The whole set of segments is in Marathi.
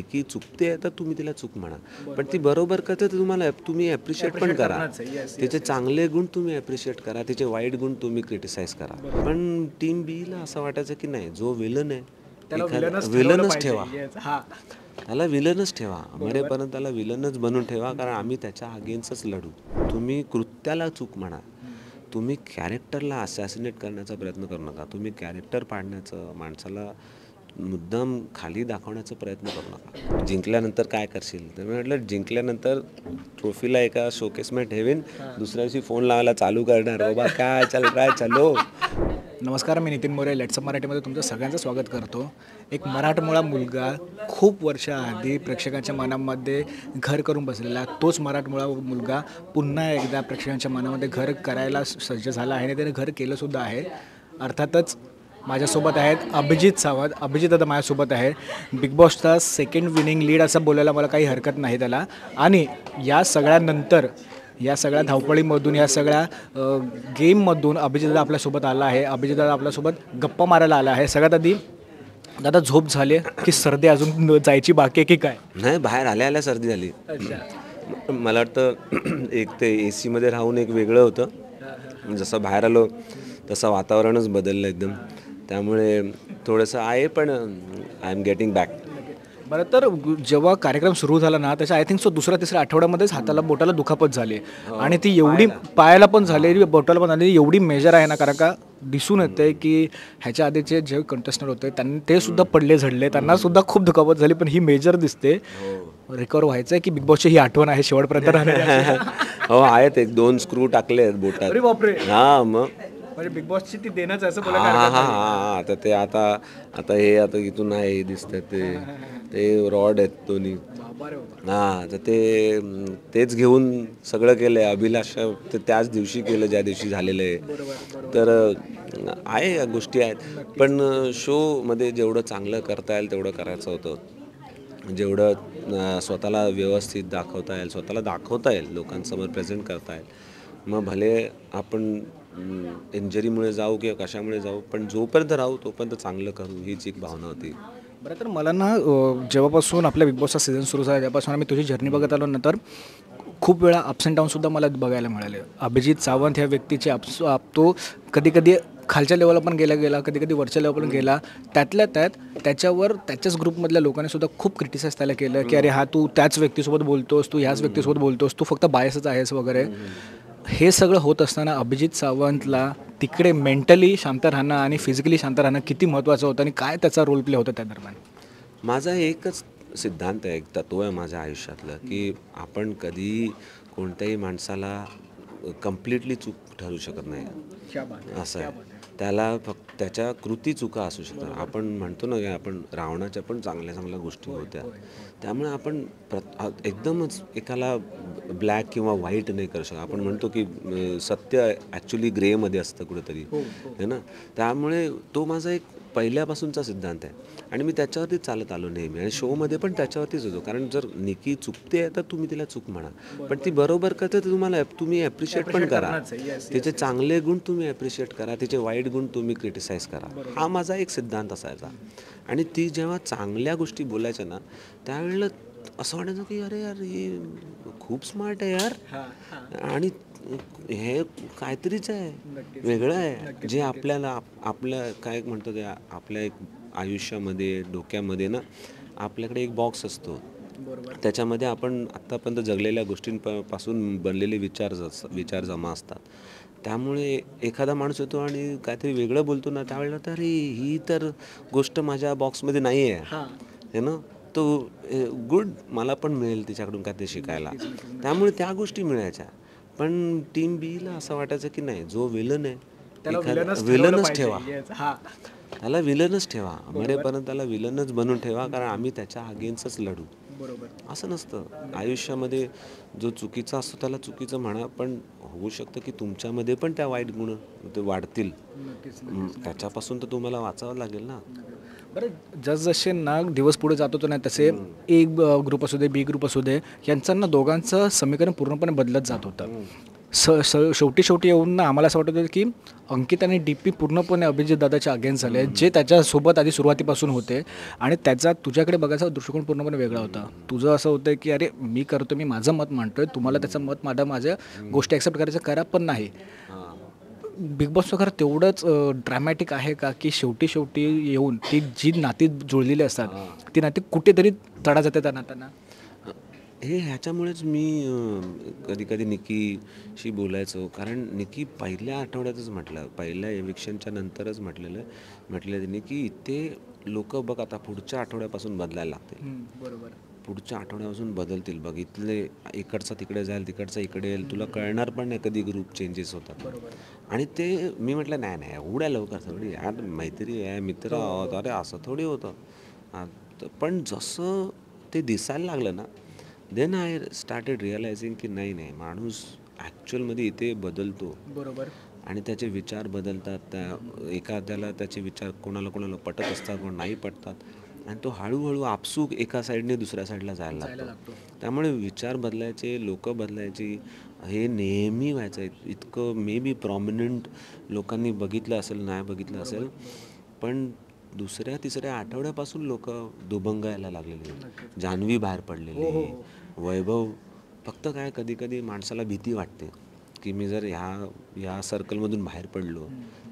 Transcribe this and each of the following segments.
निकी चुकते तर तुम्ही तिला चूक म्हणा. पण ती बरोबर करते तर तुम्हाला तुम्ही ॲप्रिशिएट पण करा. तिचे चांगले गुण तुम्ही ॲप्रिशिएट करा. तिचे वाईट गुण तुम्ही क्रिटिसाइज करा. पण टीम बीला असं वाटायचं की नाही जो विलन आहे विलनच ठेवा. हा. त्याला विलनच ठेवा. मरेपर्यंत त्याला विलनच बनवून ठेवा कारण आम्ही त्याच्या अगेन्स्टच लढू. तुम्ही कृत्याला चूक म्हणा. तुम्ही कॅरेक्टरला असॅसिनेट करण्याचा प्रयत्न करू नका. तुम्ही कॅरेक्टर पाडण्याचं माणसाला मुद्दाम खाली दाखवण्याचा प्रयत्न करू नका. जिंकल्यानंतर काय करशील? तर मी म्हटलं जिंकल्यानंतर ट्रॉफीला एका शोकेसमध्ये ठेवीन दुसऱ्या दिवशी फोन लावायला चालू करणार. बाबा काय चल काय चलो? नमस्कार मी नितीन मोरे लेट्सअप मराठीमध्ये तुमचं सगळ्यांचं स्वागत करतो. एक मराठमोळा मुलगा खूप वर्षाआधी प्रेक्षकांच्या मनामध्ये घर करून बसलेला तोच मराठमोळा मुलगा पुन्हा एकदा प्रेक्षकांच्या मनामध्ये घर करायला सज्ज झाला आहे आणि त्याने घर केलंसुद्धा आहे. अर्थातच माझ्यासोबत आहेत अभिजित सावंत. अभिजित आता माझ्यासोबत आहे. बिग बॉसचा सेकंड विनिंग लीड असं बोलायला मला काही हरकत नाही त्याला. आणि या सगळ्यानंतर या सगळ्या धावपळीमधून या सगळ्या गेममधून अभिजितदादा आपल्यासोबत आला आहे. अभिजितदादा आपल्यासोबत गप्पा मारायला आला आहे. सगळ्यात आधी दादा झोप झाली की सर्दी अजून जायची बाकी आहे की काय? नाही बाहेर आल्या आल्या सर्दी झाली. मला वाटतं एक ते ए सीमध्ये राहून एक वेगळं होतं. जसं बाहेर आलो तसं वातावरणच बदललं एकदम. त्यामुळे थोडंसं आहे पण आय एम गेटिंग बॅक बरं तर जेव्हा कार्यक्रम सुरू झाला ना त्याच्या आय थिंक सो दुसऱ्या तिसऱ्या आठवड्यामध्येच हाताला बोटाला दुखापत झाली. आणि ती एवढी पायाला. पण झाली बोटाला पण झाली एवढी मेजर आहे ना कारण का दिसून येते की ह्याच्या आधीचे जे कंटेस्टंट होते त्यांनी ते सुद्धा पडले झडले त्यांना सुद्धा खूप दुखापत झाली पण ही मेजर दिसते. रिकवर व्हायचं आहे की बिग बॉसची ही आठवण आहे शेवटपर्यंत राहणार हो आहेत एक दोन स्क्रू टाकले आहेत बोटात हा मग. म्हणजे बिग बॉसची ती देणंच आहे असं हा हा हा हा आता ते आता आता हे आता इथून आहे हे दिसतं ते. ते रॉड आहेत दोन्ही. हा तर ते तेच घेऊन सगळं केलंय. अभिलाषा ते त्याच दिवशी केलं ज्या दिवशी झालेलं आहे. तर आहे या गोष्टी आहेत. पण शो मध्ये जेवढं चांगलं करता येईल तेवढं करायचं होतं. जेवढं स्वतःला व्यवस्थित दाखवता येईल स्वतःला दाखवता येईल लोकांसमोर प्रेझेंट करता येईल. मग भले आपण इंजरीमुळे जाऊ किंवा कशामुळे जाऊ पण जोपर्यंत राहू तोपर्यंत चांगलं करू हीच एक भावना होती. बरं तर मला ना जेव्हापासून आपल्या बिग बॉसचा सीझन सुरू झाला त्यापासून आम्ही तुझी जर्नी बघत आलो नंतर खूप वेळा अप्स अँड डाऊनसुद्धा मला बघायला मिळाले. अभिजित सावंत ह्या व्यक्तीचे अप्स आप तो कधी कधी खालच्या लेवलला पण गेला गेला कधी कधी वरच्या लेवल पण गेला. त्यातल्या त्यात त्याच्यावर त्याच्याच ग्रुपमधल्या लोकांनी सुद्धा खूप क्रिटिसाइज त्याला केलं की अरे हा तू त्याच व्यक्तीसोबत बोलतोस तू ह्याच व्यक्तीसोबत बोलतोस तू फक्त बायसच आहेस वगैरे. हे सगळं होत असताना अभिजित सावंतला तिकडे मेंटली शांत राहणं आणि फिजिकली शांत राहणं किती महत्त्वाचं होतं आणि काय त्याचा रोल प्ले होता त्या दरम्यान? माझा एकच सिद्धांत आहे एक तत्व आहे माझ्या आयुष्यातलं की आपण कधी कोणत्याही माणसाला कम्प्लिटली चूक ठरू शकत नाही. असं आहे. त्याला फक्त त्याच्या कृती चुका असू शकतात. आपण म्हणतो ना की आपण रावणाच्या पण चांगल्या चांगल्या गोष्टी होत्या. त्यामुळे आपण प्र एकदमच एकाला ब्लॅक किंवा व्हाईट नाही करू शकत. आपण म्हणतो की सत्य ॲक्च्युली ग्रेमध्ये असतं कुठेतरी. है ना? त्यामुळे तो माझा एक पहिल्यापासूनचा सिद्धांत आहे. आणि मी त्याच्यावरतीच चालत आलो नेहमी. आणि शोमध्ये पण त्याच्यावरतीच होतो. कारण जर निकी चुकते तर तुम्ही तिला चूक म्हणा. पण ती बरोबर करते तर तुम्हाला तुम्ही ॲप्रिशिएट पण करा. तिचे चांगले गुण तुम्ही ॲप्रिशिएट करा. तिचे वाईट गुण तुम्ही क्रिटिसाइज करा. हा माझा एक सिद्धांत असायचा. आणि ती जेव्हा चांगल्या गोष्टी बोलायच्या ना त्यावेळेला असं वाटायचं की अरे यार हे खूप स्मार्ट आहे यार. आणि हे काहीतरीच आहे. वेगळं आहे. जे आपल्याला आप- आपल्या काय म्हणतो ते आपल्या एक आयुष्यामध्ये डोक्यामध्ये ना आपल्याकडे एक बॉक्स असतो. त्याच्यामध्ये आपण आत्तापर्यंत जगलेल्या गोष्टींपासून बनलेले विचार विचार जमा असतात. त्यामुळे एखादा माणूस येतो आणि काहीतरी वेगळं बोलतो ना त्यावेळेला तर ही तर गोष्ट माझ्या बॉक्समध्ये नाही आहे हे ना? तो गुड मला पण मिळेल तिच्याकडून काहीतरी शिकायला. त्यामुळे त्या गोष्टी मिळायच्या. पण टीम बीला असं वाटायचं की नाही जो विलन आहे विलनच ठेवा. त्याला विलनच ठेवा. मरेपर्यंत त्याला विलनच बनवून ठेवा कारण आम्ही त्याच्या अगेन्स्टच लढू. बरोबर. असं नसतं. आयुष्यामध्ये जो चुकीचा असतो त्याला चुकीचं म्हणा पण होऊ शकतं की तुमच्यामध्ये पण त्या वाईट गुण ते वाढतील. त्याच्यापासून तर तुम्हाला वाचावं लागेल ना. बरं जसजसे ना दिवस पुढे जात होतो ना तसे एक ग्रुप असू दे बी ग्रुप असू दे यांचं ना दोघांचं समीकरण पूर्णपणे बदलत जात होतं. स स शेवटी शेवटी येऊन ना आम्हाला असं वाटत होतं की अंकित आणि डी पी पूर्णपणे अभिजित दादाच्या अगेन्स्ट झाले जे त्याच्यासोबत आधी सुरुवातीपासून होते आणि त्याचा तुझ्याकडे बघायचा दृष्टिकोन पूर्णपणे वेगळा होता. तुझं असं होतं की अरे मी करतो मी माझं मत मांडतोय तुम्हाला त्याचं मत माझं माझ्या गोष्टी ॲक्सेप्ट करायचं करा पण नाही. बिग बॉसचं खरं तेवढंच ड्रॅमॅटिक आहे का की शेवटी शेवटी येऊन ती जी नाती जुळलेली असतात ती नाती कुठेतरी तडा जाते त्या नात्यांना? हे ह्याच्यामुळेच मी कधी कधी निकीशी बोलायचो. कारण निकी पहिल्या आठवड्यातच म्हटलं पहिल्या एविक्शनच्या नंतरच म्हटलेलं म्हटलं त्यांनी की इथे लोक बघ आता पुढच्या आठवड्यापासून बदलायला लागते. बरोबर. पुढच्या आठवड्यापासून बदलतील. बघ इथले इकडचा तिकडे जाईल तिकडचा इकडे येईल तुला कळणार पण नाही कधी ग्रुप चेंजेस होतात. आणि ते मी म्हटलं नाही नाही एवढ्या लवकर थोडी यार मैत्री आहे मित्र आहोत अरे असं थोडी होतं. हा, पण जसं ते दिसायला लागलं ना देन आय स्टार्टेड रिअलायझिंग की नाही नाही माणूस ॲक्च्युअलमध्ये इथे बदलतो. बरोबर. आणि त्याचे विचार बदलतात त्या एखाद्याला त्याचे विचार कोणाला कोणाला पटत असतात कोण नाही पटतात. आणि तो हळूहळू आपसूक एका साईडने दुसऱ्या साईडला जायला लागतो. त्यामुळे विचार बदलायचे लोक बदलायची हे नेहमी व्हायचं. इतकं मे बी प्रॉमिनंट लोकांनी बघितलं असेल नाही बघितलं असेल पण दुसऱ्या तिसऱ्या आठवड्यापासून लोक दुभंगायला लागलेली जान्हवी बाहेर पडलेली वैभव फक्त काय कधी कधी माणसाला भीती वाटते की मी जर ह्या ह्या सर्कलमधून बाहेर पडलो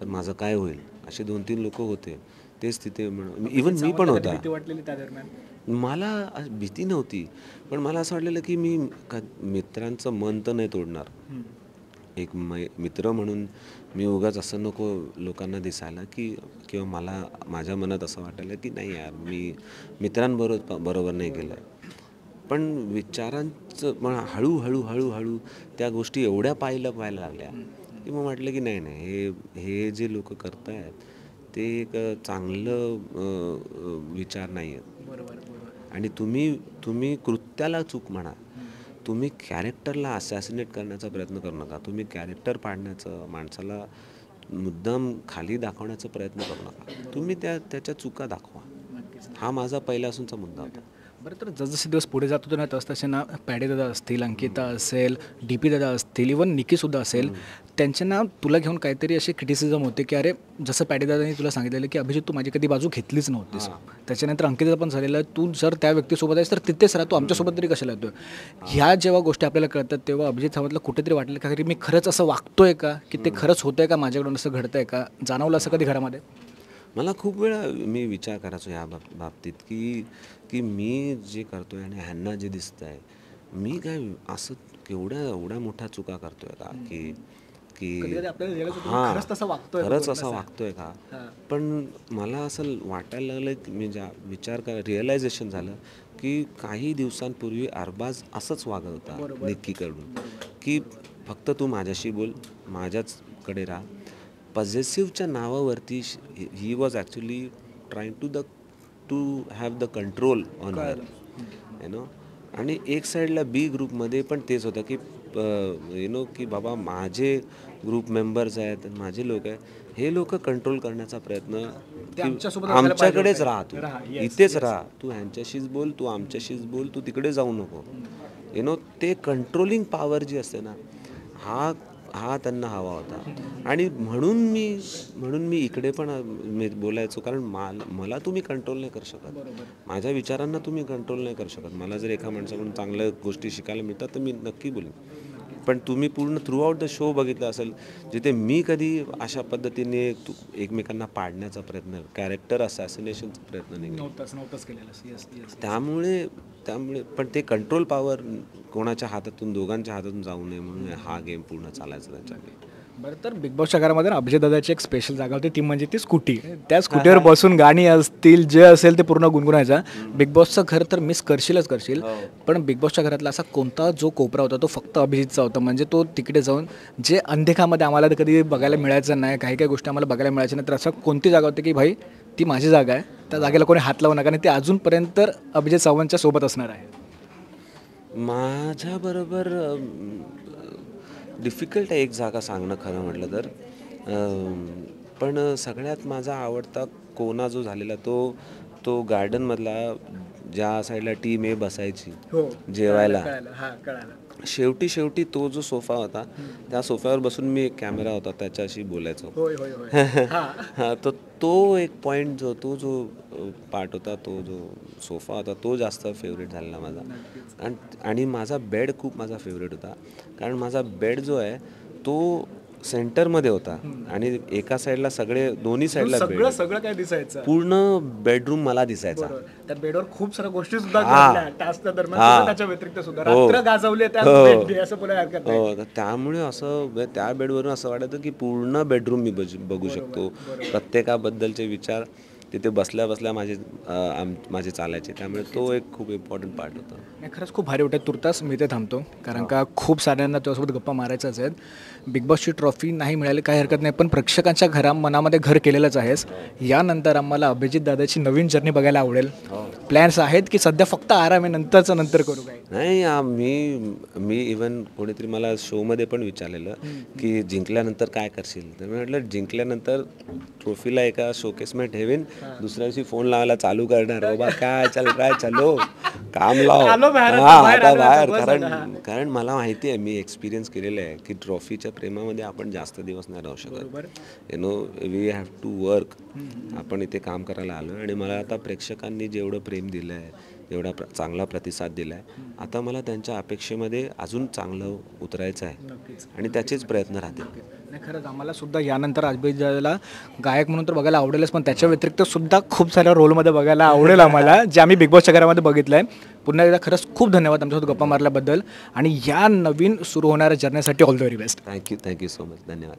तर माझं काय होईल? असे दोन तीन लोक होते. तेच तिथे इवन मी पण होता. भीती वाटलेली त्या दरम्यान? मला भीती नव्हती. पण मला असं वाटलेलं की मी क- मित्रांचं मन तर नाही तोडणार. एक मै मित्र म्हणून मी उगाच असं नको लोकांना दिसायला की किंवा मला माझ्या मनात असं वाटायला की नाही यार मी मित्रांबरोबर बरोबर नाही केलं पण विचारांचं मग हळूहळू हळूहळू त्या गोष्टी एवढ्या पाहिलं पाहायला लागल्या की मग म्हटलं की नाही नाही हे हे जे लोक करतायत ते एक चांगलं विचार नाही आहेत आणि तुम्ही तुम्ही कृत्याला चूक म्हणा. तुम्ही कॅरेक्टरला असॅसिनेट करण्याचा प्रयत्न करू नका. तुम्ही कॅरेक्टर पाडण्याचं माणसाला मुद्दाम खाली दाखवण्याचा प्रयत्न करू नका. तुम्ही त्या त्याच्या चुका दाखवा. हा माझा पहिल्यापासूनचा मुद्दा होता. बरं तर जसजसे दिवस पुढे जात होते ना तसतसे ना पॅडे दादा असतील अंकिता असेल डी पी दादा असतील इवन निकीसुद्धा असेल त्यांचे ना तुला घेऊन काहीतरी असे क्रिटिसिझम होते की अरे जसं पॅडे दादांनी तुला सांगितलेलं की अभिजित तू माझी कधी बाजू घेतलीच नव्हतीस. त्याच्यानंतर अंकिता पण झालेलं आहे, तू जर त्या व्यक्तीसोबत आहेस तर तिथेच राहा तू आमच्यासोबत तरी कशाला येतोय? ह्या जेव्हा गोष्टी आपल्याला कळतात तेव्हा अभिजित सावंतला कुठेतरी वाटलं का की मी खरंच असं वागतोय का? की ते खरंच होतंय का? माझ्याकडून असं घडतंय का? जाणवलं असं कधी घरामध्ये? मला खूप वेळा मी विचार करायचो या बाब बाबतीत की की मी जे करतोय आणि ह्यांना जे दिसत आहे मी काय असं केवढ्या एवढ्या मोठ्या चुका करतोय का? की की की हां, खरंच असं वागतोय का. पण मला असं वाटायला लागलं की मी ज्या विचार कर रिअलायझेशन झालं की काही दिवसांपूर्वी अरबाज असंच वागत होता निक्कीकडून. की फक्त तू माझ्याशी बोल माझ्याचकडे राहा. पझेसिव्हच्या नावावरती ही was actually trying to the to have the control on her you know आणि एक साईडला बी ग्रुपमध्ये पण तेच होतं की यु नो की बाबा माझे ग्रुप मेंबर्स आहेत माझे लोक आहेत हे लोक कंट्रोल करण्याचा प्रयत्न आमच्याकडेच. राहा तू. इथेच राहा. तू ह्यांच्याशीच बोल तू आमच्याशीच बोल तू तिकडे जाऊ नको. यु नो ते कंट्रोलिंग पॉवर जी असते ना हा हा त्यांना हवा होता. आणि म्हणून मी म्हणून मी इकडे पण मी बोलायचो कारण माल मला तुम्ही कंट्रोल नाही करू शकत. माझ्या विचारांना तुम्ही कंट्रोल नाही करू शकत. मला जर एका माणसाकडून चांगल्या गोष्टी शिकायला मिळतात तर मी नक्की बोलेन. पण तुम्ही पूर्ण थ्रू आउट द शो बघितलं असेल जिथे मी कधी अशा पद्धतीने तु- एकमेकांना पाडण्याचा प्रयत्न कॅरेक्टर असॅसिनेशनचा प्रयत्न नाही त्यामुळे त्यामुळे पण ते कंट्रोल पॉवर कोणाच्या हातातून दोघांच्या हातातून जाऊ नये म्हणून हा गेम पूर्ण चालायचा त्यांच्याकडे बरं तर बिग बॉसच्या घरामध्ये ना अभिजय दादाची एक स्पेशल जागा होती. ती म्हणजे ती स्कूटी त्या स्कूटीवर बसून गाणी असतील जे असेल ते पूर्ण गुणगुणायचा. बिग बॉसचं घर तर मिस करशीलच करशील. पण बिग बॉसच्या घरातला असा कोणता जो कोपरा होता तो फक्त अभिजितचा होता. म्हणजे तो तिकडे जाऊन जे अंधेखामध्ये आम्हाला तर कधी बघायला मिळायचं नाही काही काही गोष्टी आम्हाला बघायला मिळायच्या नाही तर असं कोणती जागा होती की भाई ती माझी जागा आहे. त्या जागेला कोणी हात लावू नका आणि ती अजूनपर्यंत तर अभिजित सावंतच्या सोबत असणार आहे. माझ्याबरोबर डिफिकल्ट आहे एक जागा सांगणं खरं म्हटलं तर. पण सगळ्यात माझा आवडता कोना जो झालेला तो तो गार्डनमधला ज्या साईडला टीम ए बसायची हो. जेवायला. शेवटी शेवटी तो जो सोफा होता त्या सोफ्यावर बसून मी एक कॅमेरा होता त्याच्याशी बोलायचो. हां. हा तर तो एक पॉईंट जो तो जो पार्ट होता तो जो सोफा होता तो जास्त फेवरेट झालेला माझा. आणि माझा बेड खूप माझा फेवरेट होता. कारण माझा बेड जो आहे तो सेंटरमध्ये होता. आणि एका साईडला सगळे दोन्ही साईडला सगळं सगळं काय दिसायचं? पूर्ण बेडरूम मला दिसायचा. त्या बेडवर खूप साऱ्या गोष्टी सुद्धा त्याच्या व्यतिरिक्त सुद्धा. हो. हो. हो त्यामुळे असं म्हणजे त्या बेडवरून असं वाटायचं की पूर्ण बेडरूम मी बघू शकतो. प्रत्येकाबद्दलचे विचार. तिथे बसल्या बसल्या माझे आम- माझे चालायचे. त्यामुळे तो एक खूप इम्पॉर्टंट पार्ट होता. नाही खरंच खूप भारी वाटत. तुर्तास मी ते थांबतो. कारण का खूप साऱ्यांना तुझ्यासोबत गप्पा मारायच्याच आहेत. बिग बॉसची ट्रॉफी नाही मिळाली काही हरकत नाही. पण प्रेक्षकांच्या घरा मनामध्ये घर केलेलंच आहेस. यानंतर आम्हाला अभिजित दादाची नवीन जर्नी बघायला आवडेल. प्लॅन्स आहेत की सध्या फक्त आराम आहे नंतरचं नंतर करू काय? नाही मी मी इवन कोणीतरी मला शोमध्ये पण विचारलेलं की जिंकल्यानंतर काय करशील? तर मी म्हटलं जिंकल्यानंतर ट्रॉफीला एका शोकेसमध्ये ठेवीन. दुसऱ्या दिवशी फोन लावायला चालू करणार. बाबा काय चल काय चलो? काम लाव. आता, हा, बाहेर कारण कारण मला माहिती आहे मी एक्सपिरियन्स केलेलं आहे की ट्रॉफीच्या प्रेमामध्ये आपण जास्त दिवस नाही राहू शकत. You know we have to work आपण इथे काम करायला आलो आणि मला आता प्रेक्षकांनी जेवढं प्रेम दिलं आहे एवढा प्र चांगला प्रतिसाद दिला आहे आता मला त्यांच्या अपेक्षेमध्ये अजून चांगलं उतरायचं आहे. आणि त्याचेच प्रयत्न राहतील. नाही खरंच आम्हाला सुद्धा यानंतर अभिजित गायक म्हणून तर बघायला आवडेलच पण त्याच्या व्यतिरिक्त सुद्धा खूप साऱ्या रोलमध्ये बघायला आवडेल आम्हाला जे आम्ही बिग बॉसच्या घरामध्ये बघितलं आहे पुन्हा एकदा खरंच खूप धन्यवाद आमच्यासोबत गप्पा मारल्याबद्दल. आणि या नवीन सुरू होणाऱ्या जर्नीसाठी all the very best thank you thank you so much धन्यवाद.